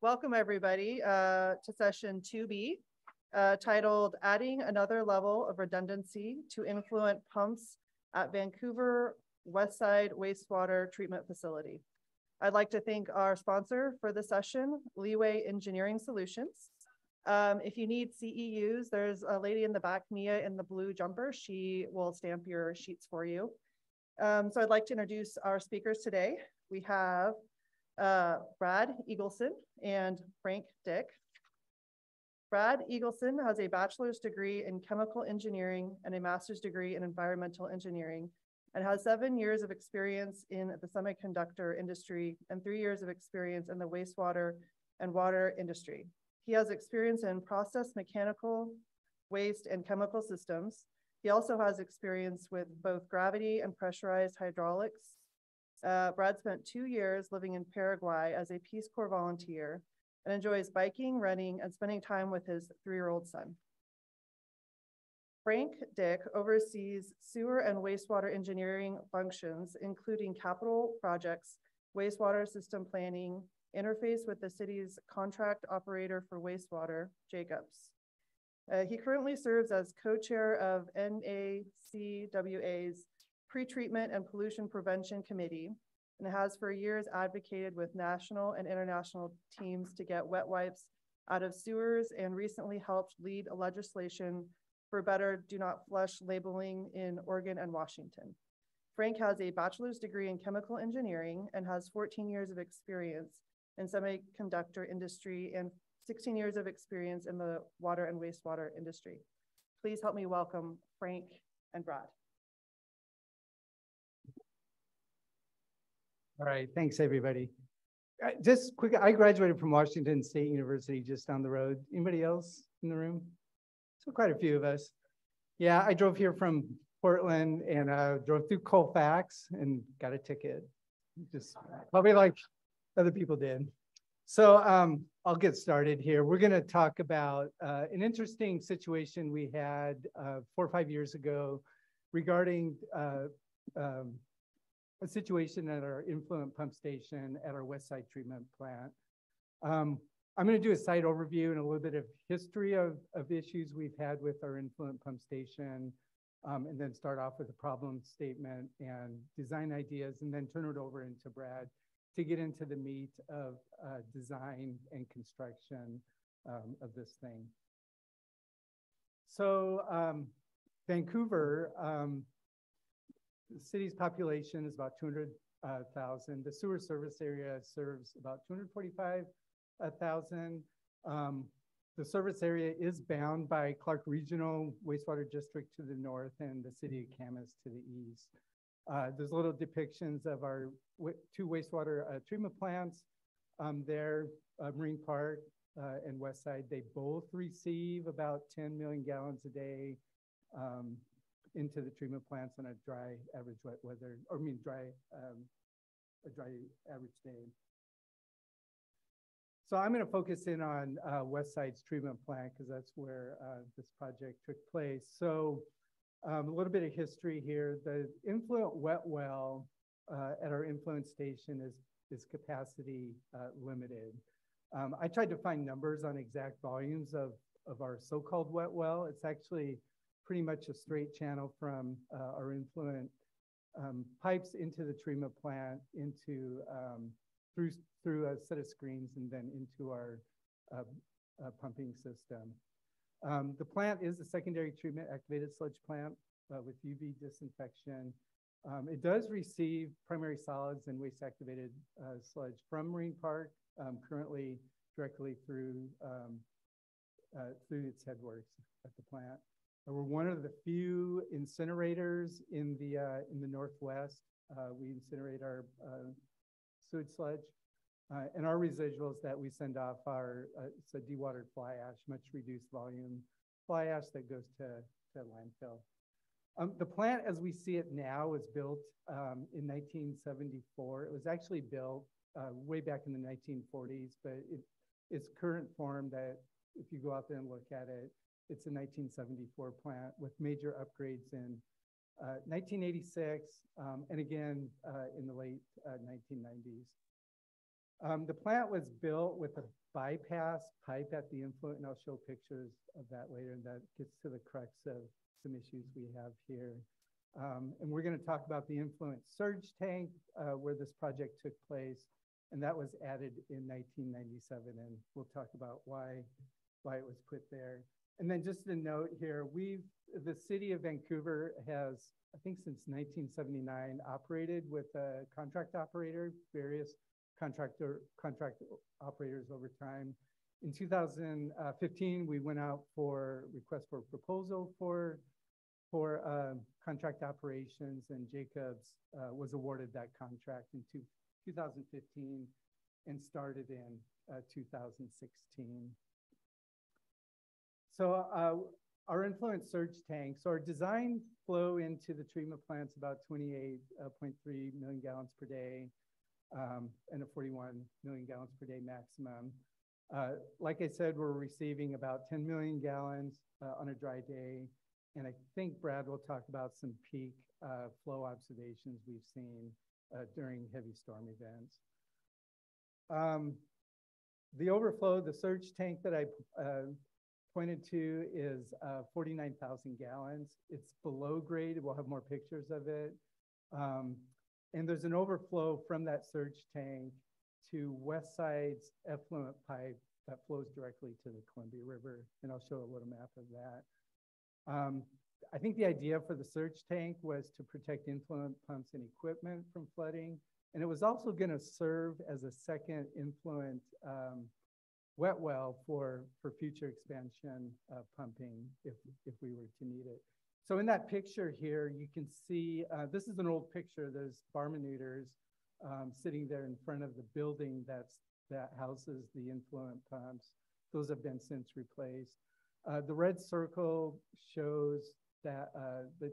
Welcome, everybody, uh, to session 2B, uh, titled Adding Another Level of Redundancy to Influent Pumps at Vancouver Westside Wastewater Treatment Facility. I'd like to thank our sponsor for the session, Leeway Engineering Solutions. Um, if you need CEUs, there's a lady in the back, Mia, in the blue jumper. She will stamp your sheets for you. Um, so I'd like to introduce our speakers today. We have uh, Brad Eagleson and Frank Dick. Brad Eagleson has a bachelor's degree in chemical engineering and a master's degree in environmental engineering and has seven years of experience in the semiconductor industry and three years of experience in the wastewater and water industry. He has experience in process mechanical, waste, and chemical systems. He also has experience with both gravity and pressurized hydraulics uh, Brad spent two years living in Paraguay as a Peace Corps volunteer and enjoys biking, running, and spending time with his three-year-old son. Frank Dick oversees sewer and wastewater engineering functions, including capital projects, wastewater system planning, interface with the city's contract operator for wastewater, Jacobs. Uh, he currently serves as co-chair of NACWA's Pretreatment and Pollution Prevention Committee and has for years advocated with national and international teams to get wet wipes out of sewers and recently helped lead a legislation for better do not flush labeling in Oregon and Washington. Frank has a bachelor's degree in chemical engineering and has 14 years of experience in semiconductor industry and 16 years of experience in the water and wastewater industry. Please help me welcome Frank and Brad. All right, thanks everybody. Uh, just quick, I graduated from Washington State University just down the road. Anybody else in the room? So quite a few of us. Yeah, I drove here from Portland and uh, drove through Colfax and got a ticket. Just probably like other people did. So um, I'll get started here. We're gonna talk about uh, an interesting situation we had uh, four or five years ago regarding uh, um, a situation at our influent pump station at our West Side treatment plant. Um, I'm going to do a site overview and a little bit of history of, of issues we've had with our influent pump station, um, and then start off with a problem statement and design ideas, and then turn it over into Brad to get into the meat of uh, design and construction um, of this thing. So um, Vancouver, um, the city's population is about 200,000. the sewer service area serves about 245,000. Um, the service area is bound by Clark Regional Wastewater District to the north and the city of Camas to the east. Uh, there's little depictions of our two wastewater uh, treatment plants um, there, uh, Marine Park uh, and Westside. They both receive about 10 million gallons a day. Um, into the treatment plants on a dry average wet weather, or I mean dry, um, a dry average day. So I'm going to focus in on uh, West Side's treatment plant because that's where uh, this project took place. So um, a little bit of history here. The influent wet well uh, at our influent station is, is capacity uh, limited. Um, I tried to find numbers on exact volumes of, of our so-called wet well. It's actually pretty much a straight channel from uh, our influent um, pipes into the treatment plant, into um, through through a set of screens, and then into our uh, uh, pumping system. Um, the plant is a secondary treatment activated sludge plant uh, with UV disinfection. Um, it does receive primary solids and waste activated uh, sludge from Marine Park, um, currently directly through um, uh, through its headworks at the plant. We're one of the few incinerators in the uh, in the Northwest. Uh, we incinerate our uh, sewage sludge, uh, and our residuals that we send off are uh, it's a dewatered fly ash, much reduced volume fly ash that goes to to landfill. Um, the plant, as we see it now, was built um, in 1974. It was actually built uh, way back in the 1940s, but it, its current form that if you go out there and look at it, it's a 1974 plant with major upgrades in uh, 1986 um, and again uh, in the late 1990s. Uh, Um, the plant was built with a bypass pipe at the influent, and I'll show pictures of that later, and that gets to the crux of some issues we have here. Um, and we're going to talk about the influent surge tank uh, where this project took place, and that was added in 1997, and we'll talk about why, why it was put there. And then just a note here, we've, the city of Vancouver has, I think since 1979, operated with a contract operator, various contractor contract operators over time. In 2015, we went out for request for proposal for for uh, contract operations, and Jacobs uh, was awarded that contract in two, 2015 and started in uh, 2016. So uh, our influent surge tanks, our design flow into the treatment plant's about 28.3 million gallons per day um, and a 41 million gallons per day maximum. Uh, like I said, we're receiving about 10 million gallons uh, on a dry day. And I think Brad will talk about some peak uh, flow observations we've seen uh, during heavy storm events. Um, the overflow, the surge tank that I uh, pointed to is uh, 49,000 gallons. It's below grade. We'll have more pictures of it. Um, and there's an overflow from that surge tank to West Side's effluent pipe that flows directly to the Columbia River. And I'll show a little map of that. Um, I think the idea for the surge tank was to protect influent pumps and equipment from flooding. And it was also going to serve as a second influent um, wet well for, for future expansion uh, pumping if, if we were to need it. So in that picture here, you can see, uh, this is an old picture. There's Barminutors um, sitting there in front of the building that's, that houses the influent pumps. Those have been since replaced. Uh, the red circle shows that uh, the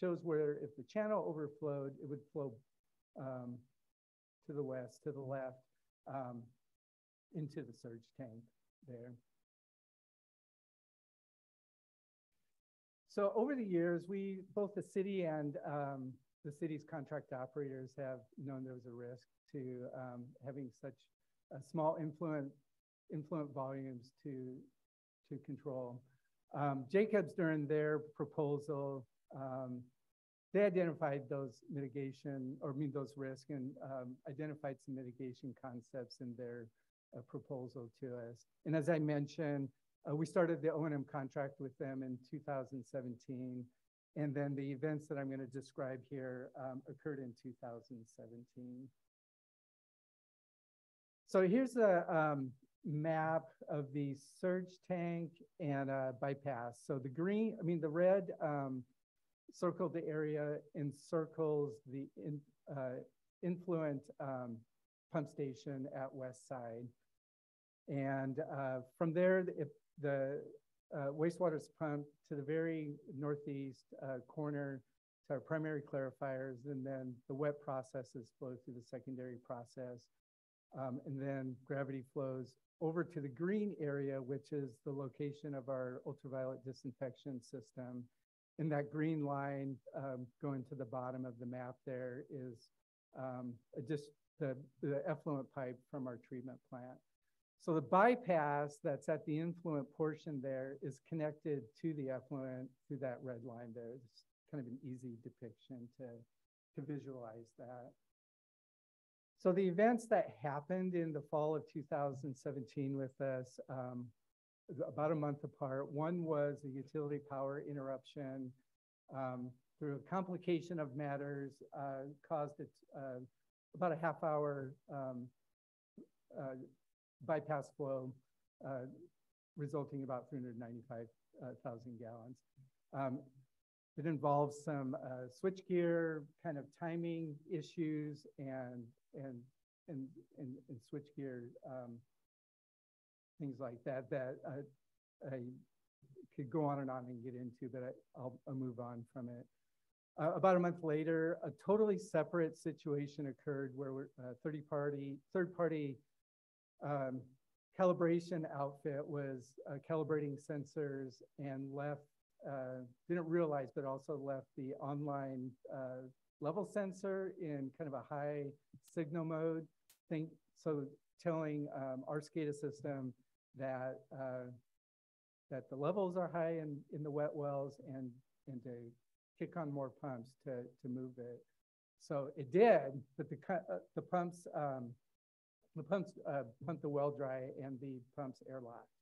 shows where if the channel overflowed, it would flow um, to the west, to the left, um, into the surge tank there. So over the years, we, both the city and um, the city's contract operators have known there was a risk to um, having such a small influent, influent volumes to, to control. Um, Jacobs, during their proposal, um, they identified those mitigation, or I mean those risks, and um, identified some mitigation concepts in their uh, proposal to us. And as I mentioned, uh, we started the O&M contract with them in 2017, and then the events that I'm going to describe here um, occurred in 2017. So here's a um, map of the surge tank and uh, bypass. So the green, I mean the red um, circled the area, encircles the in, uh, influent um, pump station at West Side. And uh, from there, if the uh, wastewater is pumped to the very northeast uh, corner to our primary clarifiers, and then the wet processes flow through the secondary process. Um, and then gravity flows over to the green area, which is the location of our ultraviolet disinfection system. And that green line um, going to the bottom of the map there is um, just the, the effluent pipe from our treatment plant. So the bypass that's at the influent portion there is connected to the effluent through that red line there. It's kind of an easy depiction to, to visualize that. So the events that happened in the fall of 2017 with us, um, about a month apart. One was a utility power interruption um, through a complication of matters uh, caused it uh, about a half hour um, uh, bypass flow, uh, resulting about 395,000 gallons. Um, it involves some uh, switchgear kind of timing issues and and and and, and switchgear um, things like that that I, I, could go on and on and get into, but I, will I'll move on from it. Uh, about a month later, a totally separate situation occurred where uh, 30 party, third party um, calibration outfit was uh, calibrating sensors and left, uh, didn't realize, but also left the online uh, level sensor in kind of a high signal mode, think, so telling um, our SCADA system that uh, that the levels are high in, in the wet wells and and to kick on more pumps to to move it. So it did, but the uh, the pumps um, the pumps uh, pumped the well dry and the pumps airlocked.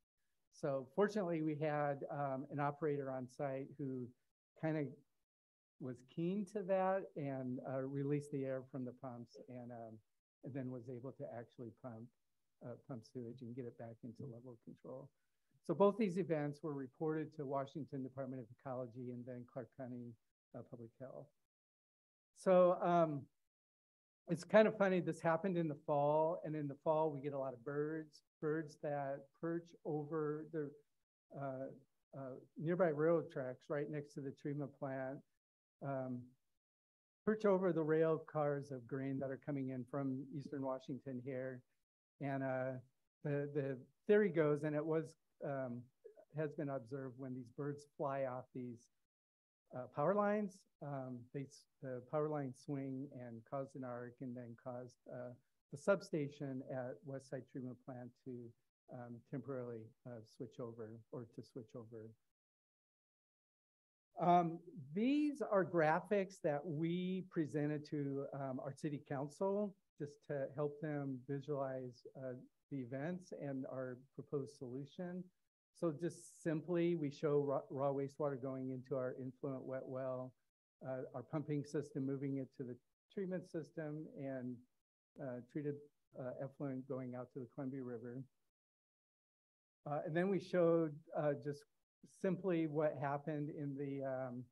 So fortunately, we had um, an operator on site who kind of was keen to that and uh, released the air from the pumps and, um, and then was able to actually pump uh, pump sewage and get it back into level control. So both these events were reported to Washington Department of Ecology and then Clark County uh, Public Health. So um, it's kind of funny, this happened in the fall, and in the fall we get a lot of birds, birds that perch over the uh, uh, nearby railroad tracks right next to the treatment plant, um, perch over the rail cars of grain that are coming in from Eastern Washington here. And uh, the, the theory goes, and it was um, has been observed when these birds fly off these uh, power lines, um, they, the power line swing and caused an arc and then caused uh, the substation at Westside Treatment Plant to um, temporarily uh, switch over or to switch over. Um, these are graphics that we presented to um, our city council just to help them visualize uh, the events and our proposed solution. So just simply, we show raw, raw wastewater going into our influent wet well, uh, our pumping system moving it to the treatment system, and uh, treated uh, effluent going out to the Columbia River. Uh, and then we showed uh, just simply what happened in the um,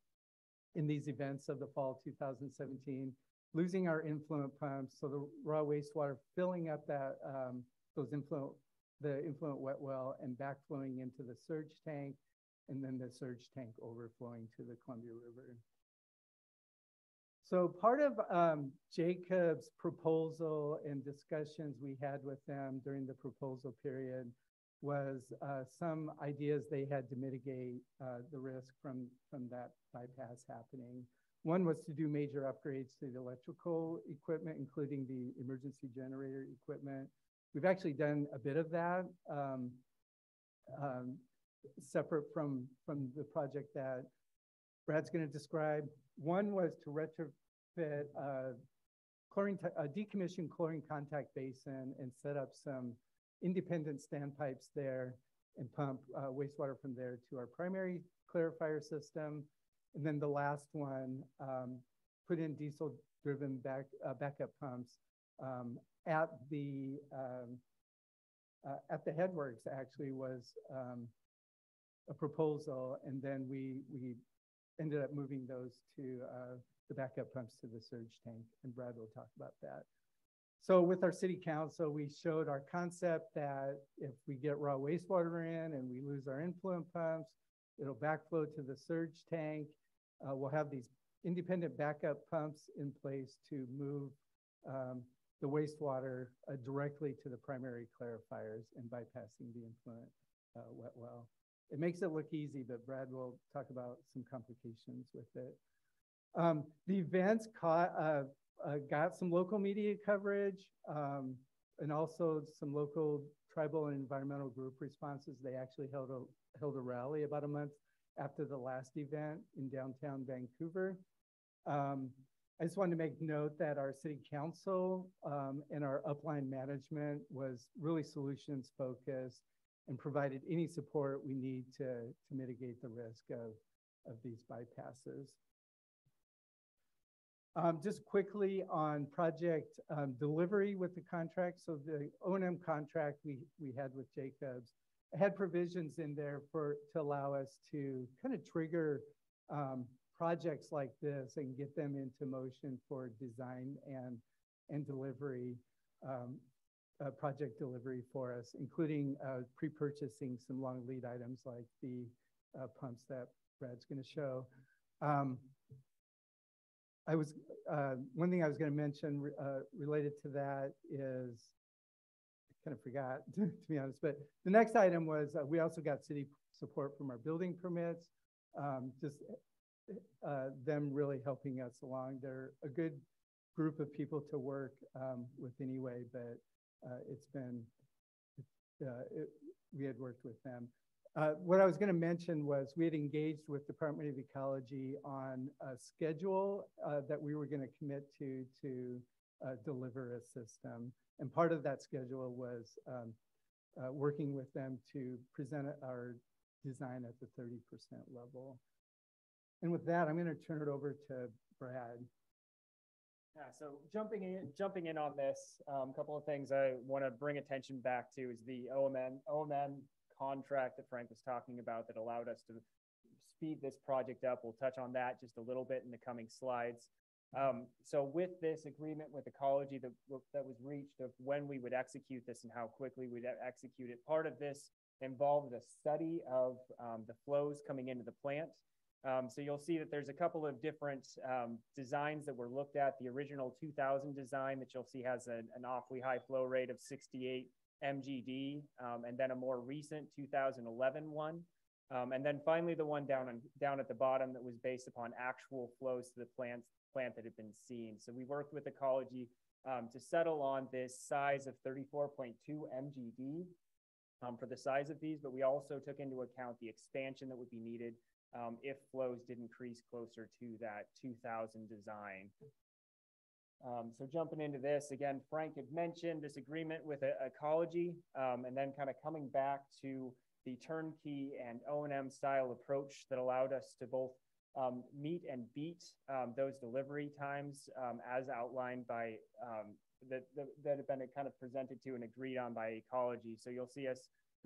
in these events of the fall 2017, losing our influent pumps, so the raw wastewater filling up that um, those influent the influent wet well and backflowing into the surge tank, and then the surge tank overflowing to the Columbia River. So part of um, Jacob's proposal and discussions we had with them during the proposal period was uh, some ideas they had to mitigate uh, the risk from, from that bypass happening. One was to do major upgrades to the electrical equipment, including the emergency generator equipment. We've actually done a bit of that, um, um, separate from, from the project that Brad's going to describe. One was to retrofit chlorine, a decommissioned chlorine contact basin and set up some independent standpipes there and pump uh, wastewater from there to our primary clarifier system. And then the last one, um, put in diesel-driven back, uh, backup pumps um, at the um, uh, at the headworks actually was um, a proposal, and then we we ended up moving those to uh, the backup pumps to the surge tank, and Brad will talk about that. So with our city council, we showed our concept that if we get raw wastewater in and we lose our influent pumps, it'll backflow to the surge tank. Uh, we'll have these independent backup pumps in place to move um, the wastewater uh, directly to the primary clarifiers and bypassing the influent uh, wet well. It makes it look easy, but Brad will talk about some complications with it. Um, the events caught, uh, got some local media coverage um, and also some local tribal and environmental group responses. They actually held a, held a rally about a month after the last event in downtown Vancouver. Um, I just wanted to make note that our city council um, and our upline management was really solutions focused and provided any support we need to, to mitigate the risk of, of these bypasses. Um, just quickly on project um, delivery with the contract. So the O&M contract we, we had with Jacobs had provisions in there for to allow us to kind of trigger um, projects like this and get them into motion for design and, and delivery, um, uh, project delivery for us, including uh, pre-purchasing some long lead items like the uh, pumps that Brad's going to show. Um, I was, uh, one thing I was going to mention uh, related to that is, I kind of forgot to, be honest, but the next item was uh, we also got city support from our building permits. Um, just uh, them really helping us along. They're a good group of people to work um, with anyway, but uh, it's been, uh, it, we had worked with them. Uh, what I was going to mention was we had engaged with Department of Ecology on a schedule uh, that we were going to commit to to deliver a system. And part of that schedule was um, uh, working with them to present our design at the 30% level. And with that, I'm going to turn it over to Brad. Yeah, so jumping in, jumping in on this, a um, couple of things I want to bring attention back to is the OMM, OMM contract that Frank was talking about that allowed us to speed this project up. We'll touch on that just a little bit in the coming slides. Um, so with this agreement with ecology that, that was reached of when we would execute this and how quickly we'd execute it, part of this involved a study of um, the flows coming into the plant. Um, so you'll see that there's a couple of different um, designs that were looked at. The original 2000 design that you'll see has an, an awfully high flow rate of 68 MGD, um, and then a more recent 2011 one. Um, and then finally the one down, on, down at the bottom that was based upon actual flows to the plants, plant that had been seen. So we worked with ecology um, to settle on this size of 34.2 MGD um, for the size of these, but we also took into account the expansion that would be needed um, if flows did increase closer to that 2000 design. Um, so jumping into this, again, Frank had mentioned this agreement with ecology um, and then kind of coming back to the turnkey and O&M style approach that allowed us to both um, meet and beat um, those delivery times um, as outlined by um, that, that, that have been kind of presented to and agreed on by ecology. So you'll see us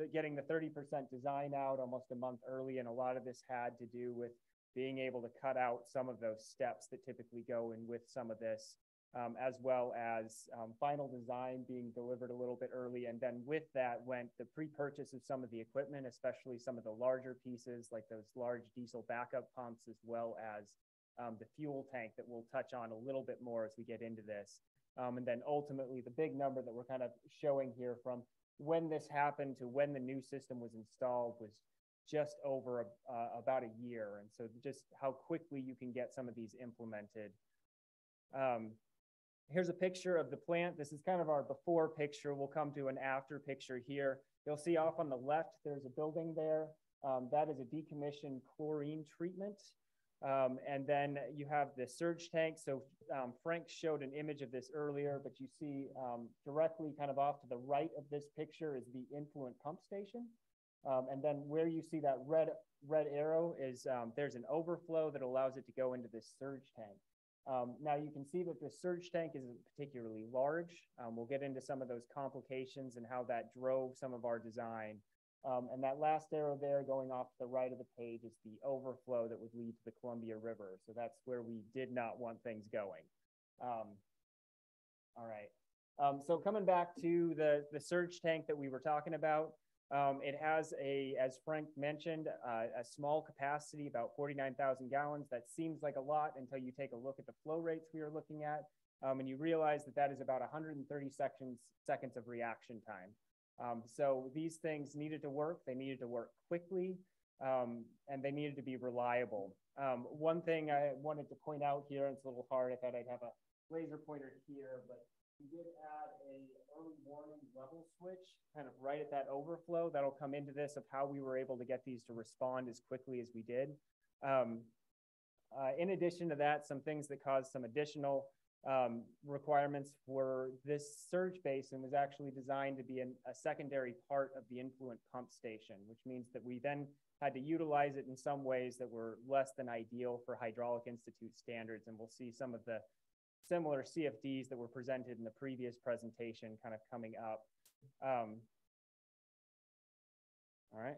getting the 30% design out almost a month early. And a lot of this had to do with being able to cut out some of those steps that typically go in with some of this um, as well as um, final design being delivered a little bit early. And then with that went the pre-purchase of some of the equipment, especially some of the larger pieces like those large diesel backup pumps, as well as um, the fuel tank that we'll touch on a little bit more as we get into this. Um, and then ultimately the big number that we're kind of showing here from when this happened to when the new system was installed was just over a, uh, about a year. And so just how quickly you can get some of these implemented. Um, Here's a picture of the plant. This is kind of our before picture. We'll come to an after picture here. You'll see off on the left, there's a building there. Um, that is a decommissioned chlorine treatment. Um, and then you have the surge tank. So um, Frank showed an image of this earlier, but you see um, directly kind of off to the right of this picture is the influent pump station. Um, and then where you see that red, red arrow is um, there's an overflow that allows it to go into this surge tank. Um, now you can see that the surge tank isn't particularly large. We'll get into some of those complications and how that drove some of our design. Um, and that last arrow there going off to the right of the page is the overflow that would lead to the Columbia River. So that's where we did not want things going. Um, all right. Um, so coming back to the, the surge tank that we were talking about, um, it has a, as Frank mentioned, uh, a small capacity, about 49,000 gallons. That seems like a lot until you take a look at the flow rates we are looking at. Um, and you realize that that is about 130 seconds, seconds of reaction time. Um, so these things needed to work. They needed to work quickly um, and they needed to be reliable. Um, one thing I wanted to point out here, and it's a little hard, I thought I'd have a laser pointer here, but we did add a early warning level switch kind of right at that overflow. That'll come into this of how we were able to get these to respond as quickly as we did. Um, uh, in addition to that, some things that caused some additional um, requirements for this surge basin was actually designed to be an, a secondary part of the influent pump station, which means that we then had to utilize it in some ways that were less than ideal for Hydraulic Institute standards. And we'll see some of the similar CFDs that were presented in the previous presentation kind of coming up. Um, all right.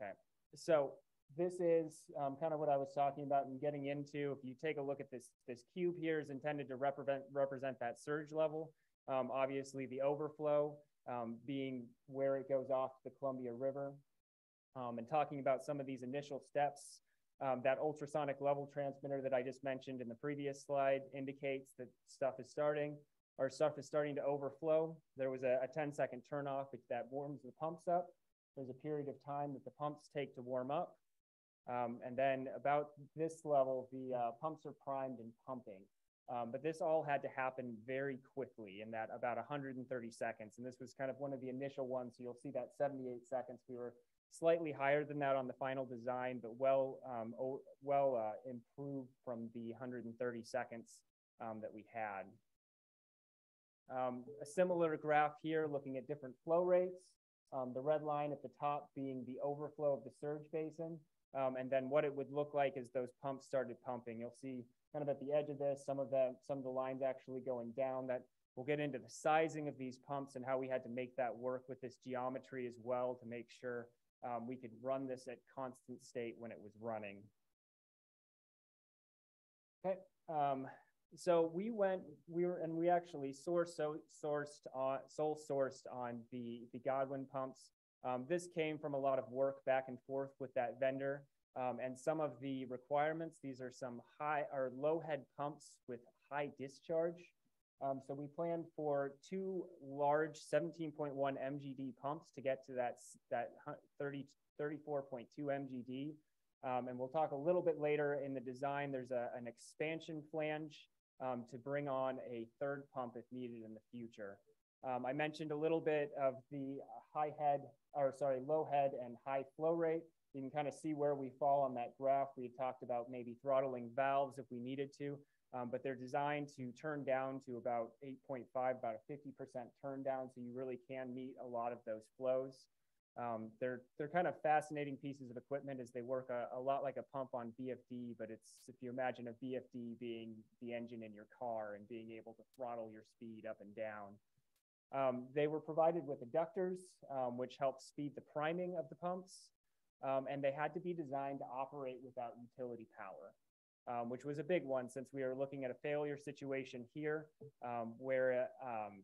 Okay. So this is um, kind of what I was talking about and getting into. If you take a look at this, this cube here is intended to represent, represent that surge level. Um, obviously the overflow um, being where it goes off the Columbia River. Um, and talking about some of these initial steps um, that ultrasonic level transmitter that I just mentioned in the previous slide indicates that stuff is starting, Our stuff is starting to overflow. There was a, a 10 second turnoff that warms the pumps up. There's a period of time that the pumps take to warm up. Um, and then about this level, the uh, pumps are primed and pumping. Um, but this all had to happen very quickly in that about 130 seconds. And this was kind of one of the initial ones. So you'll see that 78 seconds. We were slightly higher than that on the final design, but well, um, well uh, improved from the 130 seconds um, that we had. Um, a similar graph here looking at different flow rates. Um, the red line at the top being the overflow of the surge basin. Um, and then what it would look like as those pumps started pumping. You'll see kind of at the edge of this, some of the, some of the lines actually going down that we'll get into the sizing of these pumps and how we had to make that work with this geometry as well to make sure um, we could run this at constant state when it was running. Okay, um, so we went, we were, and we actually sourced, so sourced, on, sole sourced on the, the Godwin pumps. Um, this came from a lot of work back and forth with that vendor. Um, and some of the requirements, these are some high or low head pumps with high discharge. Um, so we planned for two large 17.1 MGD pumps to get to that, that 30, 34.2 MGD. Um, and we'll talk a little bit later in the design, there's a, an expansion flange um, to bring on a third pump if needed in the future. Um, I mentioned a little bit of the high head, or sorry, low head and high flow rate. You can kind of see where we fall on that graph. We talked about maybe throttling valves if we needed to um, but they're designed to turn down to about 8.5, about a 50% turn down, so you really can meet a lot of those flows. Um, they're they're kind of fascinating pieces of equipment as they work a, a, lot like a pump on VFD, but it's if you imagine a VFD being the engine in your car and being able to throttle your speed up and down. Um, they were provided with eductors, um, which help speed the priming of the pumps, um, and they had to be designed to operate without utility power um, which was a big one since we are looking at a failure situation here um, where um,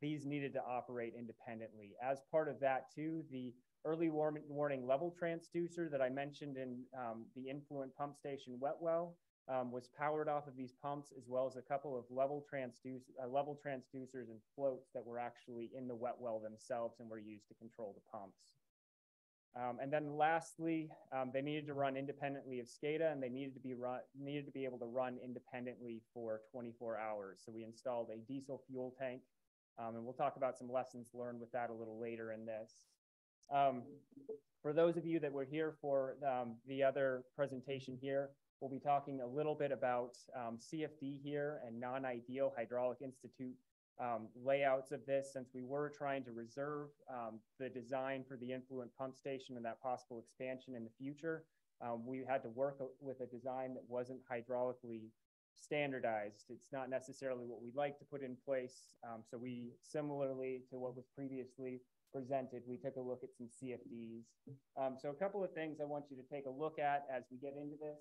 these needed to operate independently. As part of that too, the early warning level transducer that I mentioned in the influent pump station wet well um, was powered off of these pumps as well as a couple of level, transduce, uh, level transducers and floats that were actually in the wet well themselves and were used to control the pumps. Um, and then lastly, um, they needed to run independently of SCADA and they needed to be run, needed to be able to run independently for 24 hours. So we installed a diesel fuel tank um, and we'll talk about some lessons learned with that a little later in this. Um, for those of you that were here for um, the other presentation here, we'll be talking a little bit about um, CFD here and non-ideal hydraulic institute um, layouts of this since we were trying to reserve um, the design for the influent pump station and that possible expansion in the future. Um, we had to work with a design that wasn't hydraulically standardized. It's not necessarily what we'd like to put in place. Um, so we, similarly to what was previously presented, we took a look at some CFDs. Um, so a couple of things I want you to take a look at as we get into this.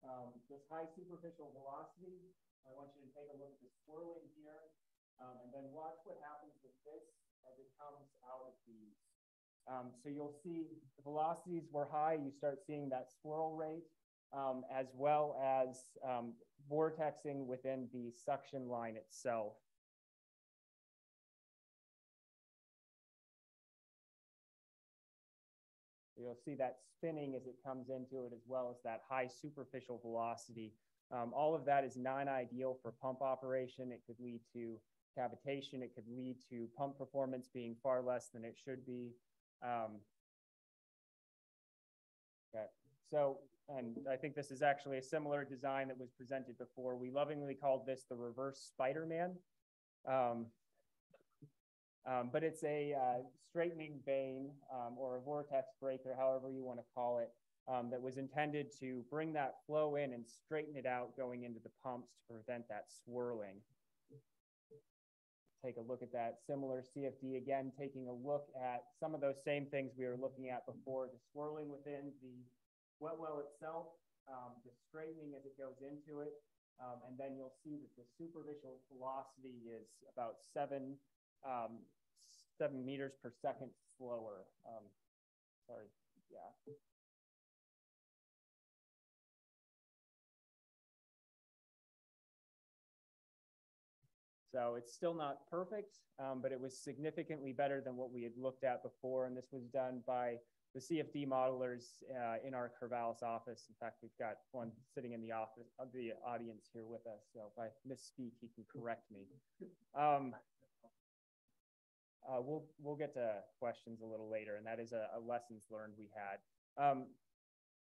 Um, this high superficial velocity, I want you to take a look at the swirling here. Um, and then watch what happens with this as it comes out of these. Um, so you'll see the velocities were high. You start seeing that swirl rate um, as well as um, vortexing within the suction line itself. You'll see that spinning as it comes into it as well as that high superficial velocity. Um, all of that is non-ideal for pump operation. It could lead to cavitation. It could lead to pump performance being far less than it should be. Um, okay, so, and I think this is actually a similar design that was presented before. We lovingly called this the reverse Spider-Man. Um, um, but it's a uh, straightening vane um, or a vortex breaker, however you want to call it, um, that was intended to bring that flow in and straighten it out going into the pumps to prevent that swirling take a look at that. Similar CFD, again, taking a look at some of those same things we were looking at before, the swirling within the wet well itself, um, the straightening as it goes into it, um, and then you'll see that the superficial velocity is about seven, um, seven meters per second slower. Um, sorry, yeah. So it's still not perfect, um, but it was significantly better than what we had looked at before. And this was done by the CFD modelers uh, in our Corvallis office. In fact, we've got one sitting in the office of the audience here with us. So if I misspeak, he can correct me. Um, uh, we'll we'll get to questions a little later, and that is a, a lessons learned we had. Um,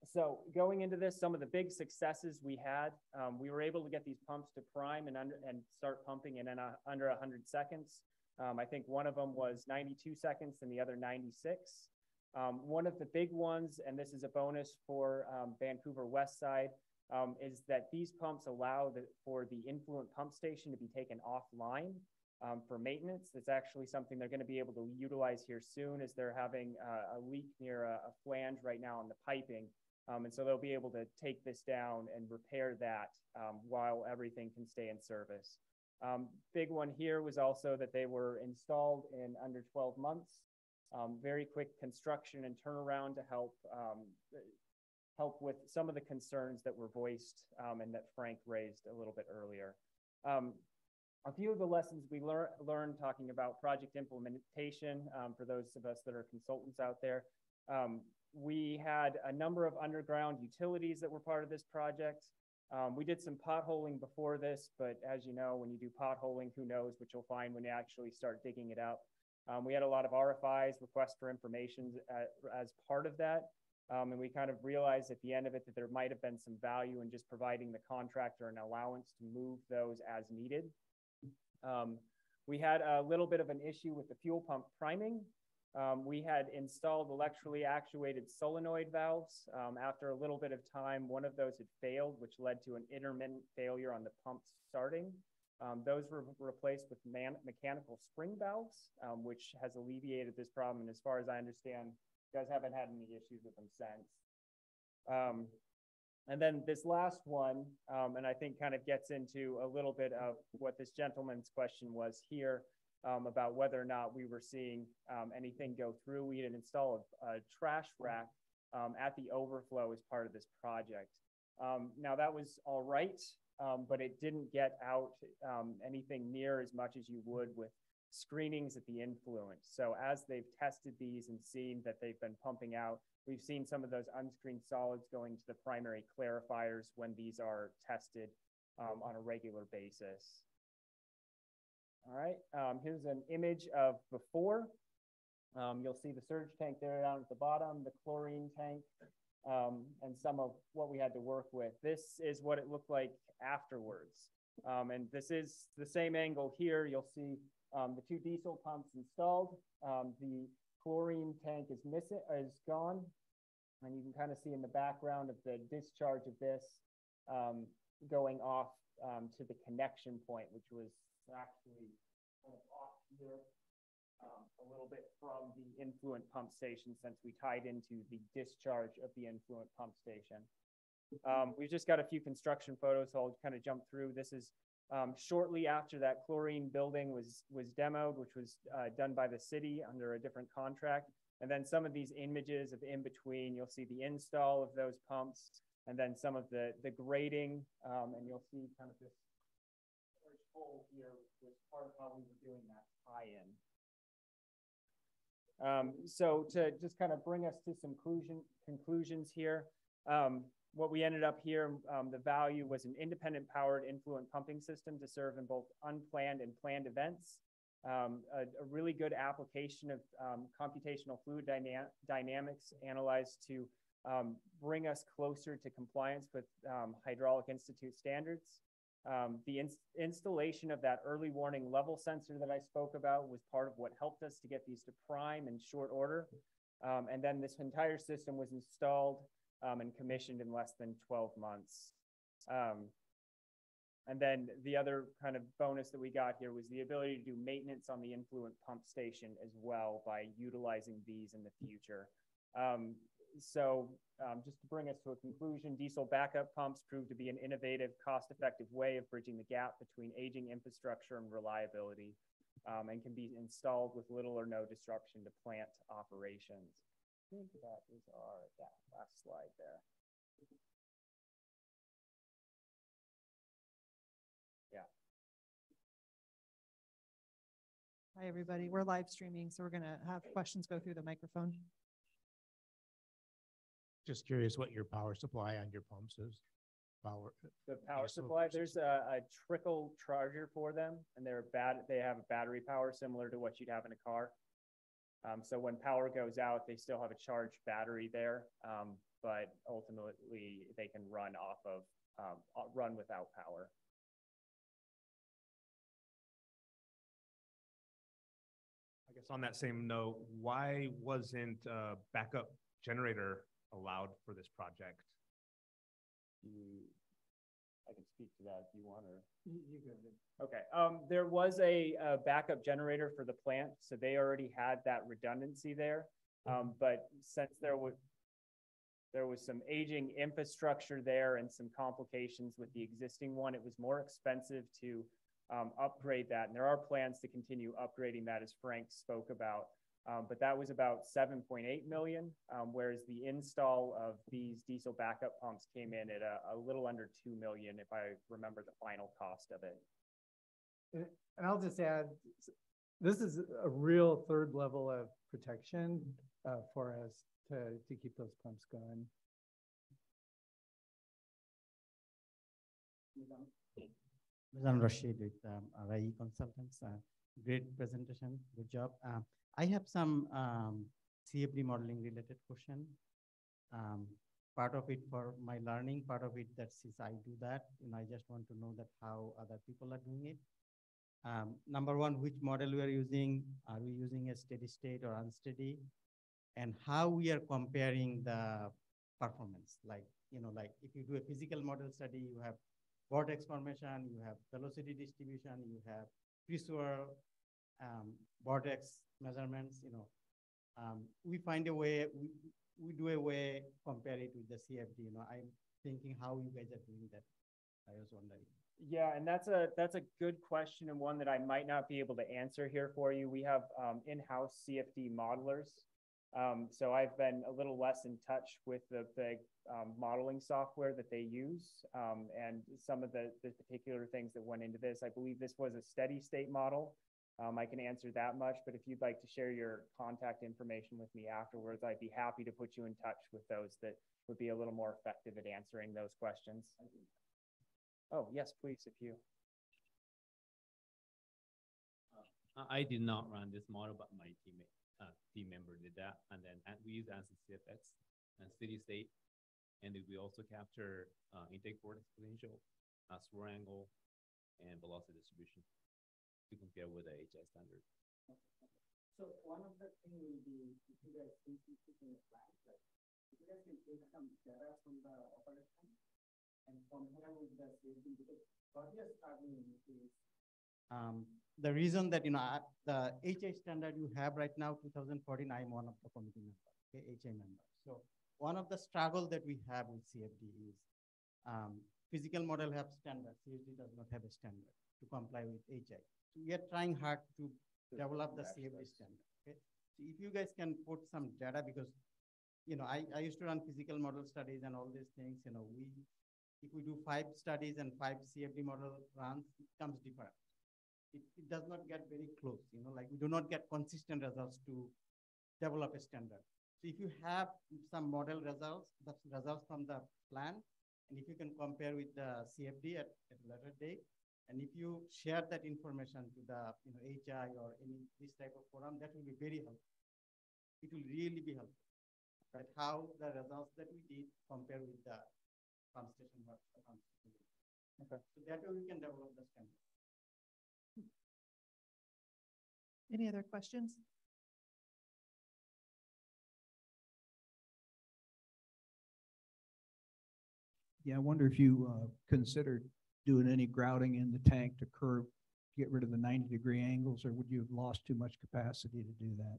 so going into this, some of the big successes we had, um, we were able to get these pumps to prime and under and start pumping in a, under 100 seconds. Um, I think one of them was 92 seconds and the other 96. Um, one of the big ones, and this is a bonus for um, Vancouver West Side, um, is that these pumps allow the, for the influent pump station to be taken offline um, for maintenance. That's actually something they're going to be able to utilize here soon as they're having uh, a leak near a, a, flange right now on the piping. Um, and so they'll be able to take this down and repair that um, while everything can stay in service. big one here was also that they were installed in under 12 months um, very quick construction and turnaround to help um, help with some of the concerns that were voiced um, and that Frank raised a little bit earlier. Um, a few of the lessons we lear learned talking about project implementation um, for those of us that are consultants out there. Um, we had a number of underground utilities that were part of this project. we did some potholing before this, but as you know, when you do potholing, who knows what you'll find when you actually start digging it up. Um, we had a lot of RFIs, requests for information at, as part of that. Um, and we kind of realized at the end of it that there might have been some value in just providing the contractor an allowance to move those as needed. Um, we had a little bit of an issue with the fuel pump priming. Um, we had installed electrically actuated solenoid valves. Um, after a little bit of time, one of those had failed, which led to an intermittent failure on the pump starting. Um, those were replaced with mechanical spring valves, um, which has alleviated this problem. And as far as I understand, you guys haven't had any issues with them since. Um, and then this last one, um, and I think kind of gets into a little bit of what this gentleman's question was here um, about whether or not we were seeing um, anything go through. We had installed a, a trash rack at the overflow as part of this project. now that was all right um, but it didn't get out um, anything near as much as you would with screenings at the influent. So as they've tested these and seen that they've been pumping out, we've seen some of those unscreened solids going to the primary clarifiers when these are tested um, on a regular basis. All right, um, here's an image of before. Um, you'll see the surge tank there down at the bottom, the chlorine tank, um, and some of what we had to work with. This is what it looked like afterwards. Um, and this is the same angle here. You'll see um, the two diesel pumps installed. The chlorine tank is missing, is gone. And you can kind of see in the background of the discharge of this um, going off um, to the connection point, which was actually kind of off here um, a little bit from the influent pump station since we tied into the discharge of the influent pump station. Um, we've just got a few construction photos, so I'll kind of jump through. This is um, shortly after that chlorine building was, was demoed, which was uh, done by the city under a different contract. And then some of these images of in between, you'll see the install of those pumps, and then some of the, the grading, um, and you'll see kind of this large hole here was part of how we were doing that tie-in. Um, so to just kind of bring us to some conclusion, conclusions here, um, what we ended up here, um, the value was an independent powered influent pumping system to serve in both unplanned and planned events. Um, a, a, really good application of um, computational fluid dyna dynamics analyzed to um, bring us closer to compliance with Hydraulic Institute standards. Um, the ins installation of that early warning level sensor that I spoke about was part of what helped us to get these to prime in short order. Um, and then this entire system was installed um, and commissioned in less than 12 months. Um, and then the other kind of bonus that we got here was the ability to do maintenance on the influent pump station as well by utilizing these in the future. Um, so um, just to bring us to a conclusion, diesel backup pumps proved to be an innovative, cost-effective way of bridging the gap between aging infrastructure and reliability um, and can be installed with little or no disruption to plant operations. I think that is our last slide there. Hi, everybody. We're live streaming, so we're gonna have questions go through the microphone. Just curious what your power supply on your pumps is? Power, The power supply, there's a, a trickle charger for them and they're bad, they have a battery power similar to what you'd have in a car. Um, so when power goes out, they still have a charged battery there, um, but ultimately they can run off of, um, uh, run without power. On that same note, why wasn't a backup generator allowed for this project? You, I can speak to that if you want, or. You, you go ahead. Okay, um, there was a, uh backup generator for the plant, so they already had that redundancy there. Um, but since there was, there was some aging infrastructure there and some complications with the existing one, it was more expensive to um, upgrade that. And there are plans to continue upgrading that, as Frank spoke about. Um, but that was about seven point eight million, um, whereas the install of these diesel backup pumps came in at a, a little under two million, if I remember the final cost of it. And and I'll just add, this is a real third level of protection uh, for us to, to keep those pumps going. Mizan Rashid with um, RIE Consultants. Uh, great presentation. Good job. Um, I have some um, CFD modeling related question. Um, part of it for my learning, part of it that since I do that, and I just want to know that how other people are doing it. Um, number one, which model we are using? Are we using a steady state or unsteady? And how we are comparing the performance? Like, you know, like if you do a physical model study, you have vortex formation, you have velocity distribution, you have pre-swirl, um, vortex measurements, you know. Um, we find a way, we, we do a way, compare it with the CFD, you know, I'm thinking how you guys are doing that. I was wondering. Yeah, and that's a, that's a good question and one that I might not be able to answer here for you. We have um, in-house CFD modelers. Um, so I've been a little less in touch with the, the um, modeling software that they use um, and some of the, the particular things that went into this. I believe this was a steady state model. Um, I can answer that much, but if you'd like to share your contact information with me afterwards, I'd be happy to put you in touch with those that would be a little more effective at answering those questions. Oh, yes, please, if you. I- I did not run this model, but my teammate, uh, team member did that. And then we use ANSYS CFX and steady state. And we also capture uh, intake vortex potential, uh, swirl angle, and velocity distribution to compare with the HI standard. So one of the thing will be, if you guys think in a plan, like, if you guys can take some data from the operation and from with the safety, because what we are struggling is, um, the reason that, you know, the HI standard you have right now, two thousand fourteen, I'm one of the committee member, okay, HI member. So one of the struggle that we have with CFD is, um, physical model have standard, CFD does not have a standard to comply with HI. So we are trying hard to develop the CFD standard, okay? So if you guys can put some data, because, you know, I, I used to run physical model studies and all these things, you know, we, if we do five studies and five CFD model runs, it comes different. It, it does not get very close, you know, like we do not get consistent results to develop a standard. So if you have some model results, the results from the plan, and if you can compare with the CFD at, at a later date, and if you share that information to the, you know, HI or any, this type of forum, that will be very helpful. It will really be helpful. That how the results that we did compare with the pump station work. Uh, the pump station did. Okay. So that way we can develop the standard. Any other questions? Yeah, I wonder if you uh, considered doing any grouting in the tank to curb, get rid of the ninety degree angles, or would you have lost too much capacity to do that?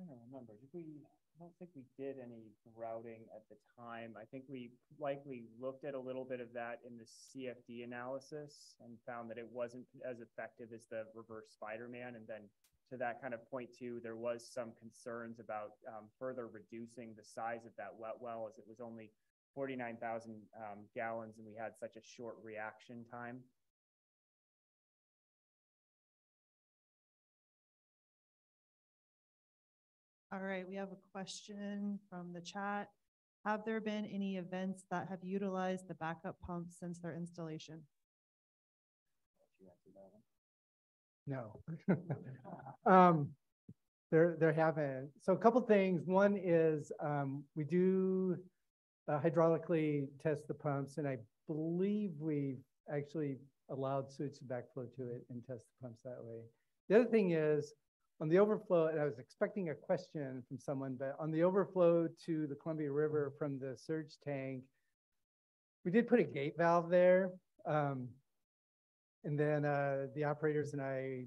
I don't remember, did we, I don't think we did any grouting at the time. I think we likely looked at a little bit of that in the CFD analysis and found that it wasn't as effective as the reverse Spider-Man. And then to that kind of point too, there was some concerns about um, further reducing the size of that wet well as it was only forty-nine thousand um, gallons and we had such a short reaction time. All right, we have a question from the chat. Have there been any events that have utilized the backup pumps since their installation? No. Um, there, there haven't. So a couple things. One is, um, we do uh, hydraulically test the pumps and I believe we've actually allowed sewage to backflow to it and test the pumps that way. The other thing is, on the overflow, and I was expecting a question from someone, but on the overflow to the Columbia River from the surge tank, we did put a gate valve there. Um, and then uh, the operators and I,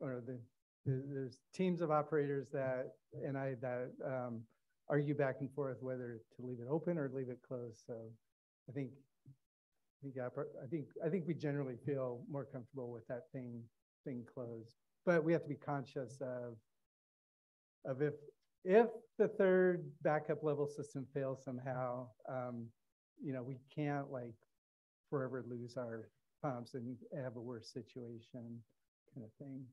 or the, the- there's teams of operators that, and I, that um, argue back and forth whether to leave it open or leave it closed. So I think, I think, I think, I think we generally feel more comfortable with that thing, thing closed. But we have to be conscious of, of if, if the third backup level system fails somehow, um, you know, we can't like forever lose our pumps and have a worse situation kind of thing.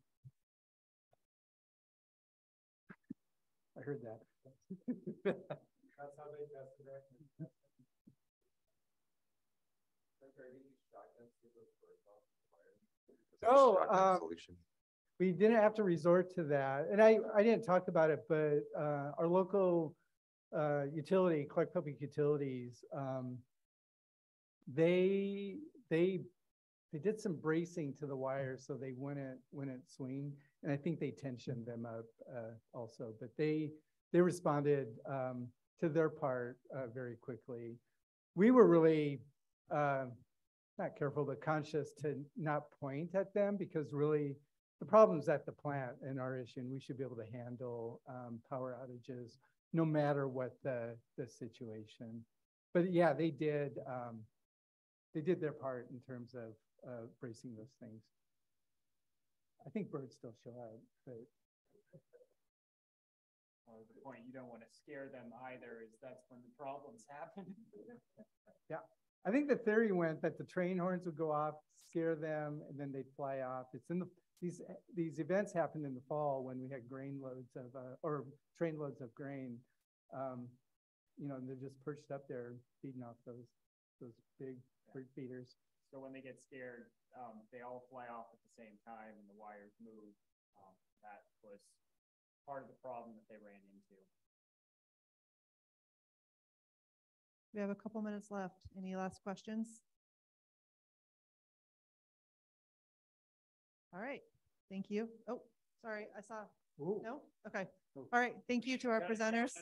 I heard that. That's how they tested it. Oh, um, we didn't have to resort to that. And I, I didn't talk about it, but, uh, our local, uh, utility, Clark Public Utilities, um, they, they, they did some bracing to the wires so they wouldn't, wouldn't swing. And I think they tensioned them up, uh, also, but they, they responded, um, to their part, uh, very quickly. We were really, uh, not careful, but conscious to not point at them because really the problem's at the plant and our issue, and we should be able to handle um, power outages no matter what the, the situation. But yeah, they did, um, they did their part in terms of uh, bracing those things. I think birds still show up, but Or the point, you don't want to scare them either, is that's when the problems happen. Yeah. I think the theory went that the train horns would go off, scare them, and then they'd fly off. It's in the, these, these events happened in the fall when we had grain loads of, uh, or train loads of grain. Um, you know, and they're just perched up there feeding off those, those big bird feeders. So when they get scared, um, they all fly off at the same time and the wires move. Um, that was part of the problem that they ran into. We have a couple minutes left. Any last questions? All right, thank you. Oh, sorry, I saw, Ooh. no? Okay. All right, thank you to our presenters.